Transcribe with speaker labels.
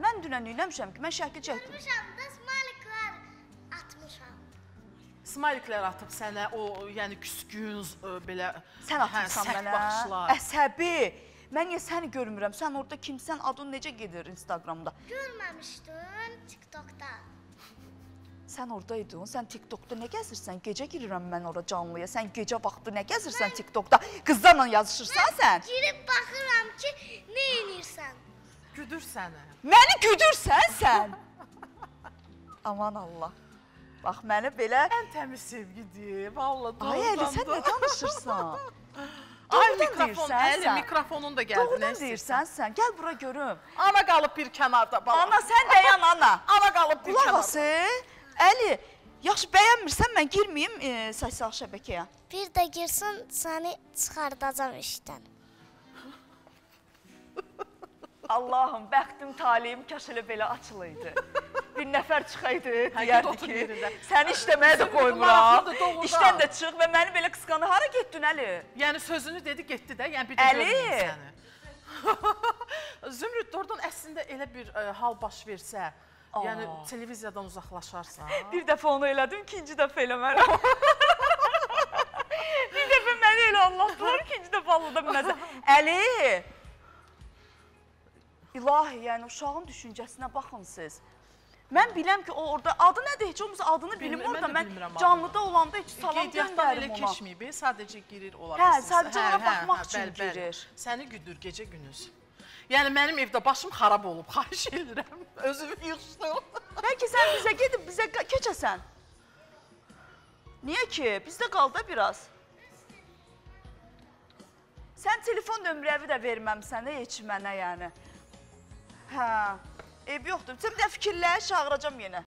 Speaker 1: Mən dünən eləmişəm ki, mən şəkil çəkdim.
Speaker 2: Atmışam da smaliklər atmışam.
Speaker 3: Smayliklər atıb sənə o, yəni küskün, ə, belə
Speaker 1: Sən atırsan
Speaker 3: hə,
Speaker 1: mənə.
Speaker 3: baxışlar.
Speaker 1: Əsəbi. Mən niyə səni görmürəm? Sən orada kimsən? Adın necə gedir Instagramda?
Speaker 2: Görməmişdin TikTokda.
Speaker 1: Sən oradaydın. Sən TikTokda nə gəzirsən? Gecə girirəm mən ora canlıya. Sən gecə vaxtı nə gəzirsən TikTokda? Qızlarla yazışırsan sən?
Speaker 2: Girib baxıram?
Speaker 3: Güdür səni.
Speaker 1: Məni güdürsən sən? Aman Allah. Bax məni belə
Speaker 3: Ən təmiz sevgidir. Vallahi
Speaker 1: Ay Əli sən
Speaker 3: doğrudan
Speaker 1: nə
Speaker 3: da.
Speaker 1: danışırsan?
Speaker 3: Ay
Speaker 1: Doğrudan
Speaker 3: mikrofon, Əli mikrofonun da gəldi.
Speaker 1: Doğrudan
Speaker 3: nə
Speaker 1: deyirsən sən. Gəl bura görüm.
Speaker 3: Ana qalıb bir kənarda bala.
Speaker 1: Ana sən dayan ana.
Speaker 3: ana qalıb bir
Speaker 1: Qulaq
Speaker 3: kənarda.
Speaker 1: ası. Əli, yaxşı bəyənmirsən mən girməyim e, sosial şəbəkəyə.
Speaker 2: Bir də girsən səni çıxardacam işdən.
Speaker 1: Allahım, bəxtim, taleyim kaş elə belə açılaydı. Bir nəfər çıxaydı,
Speaker 3: Həqiqət
Speaker 1: deyərdi ki, səni işləməyə də
Speaker 3: doğrudan.
Speaker 1: İşdən də çıx və məni belə qısqanır. Hara getdin Əli?
Speaker 3: Yəni sözünü dedi, getdi də. Yəni bir də görməyim səni. Zümrüd oradan əslində elə bir ə, hal baş versə, yəni
Speaker 1: Aa.
Speaker 3: televiziyadan uzaqlaşarsan.
Speaker 1: Bir dəfə onu elədim, ikinci dəfə eləmərəm. bir dəfə məni elə anlatdılar, ikinci dəfə Alladan məzə. Əli! İlahi, yəni uşağın düşüncəsinə baxın siz. Mən biləm ki, o orada adı nədir? Heç olmasa adını bilim orada.
Speaker 3: mən
Speaker 1: Mən
Speaker 3: bilmirəm adını.
Speaker 1: canlıda olanda heç salam göndərim ona.
Speaker 3: keçməyib, sadəcə girir ola
Speaker 1: Hə,
Speaker 3: bilsin.
Speaker 1: sadəcə ora baxmaq üçün
Speaker 3: bəli, bəli.
Speaker 1: girir.
Speaker 3: Səni güdür gecə gündüz. Yəni mənim evdə başım xarab olub, xahiş edirəm. Özümü yığışdım.
Speaker 1: Bəlkə sən bizə gedib bizə keçəsən. Niyə ki? Bizdə qal da biraz. Sən telefon nömrəvi də verməmsən heç mənə yəni. Hə. Ev yoxdur. Sən bir də fikirləş, çağıracam yenə.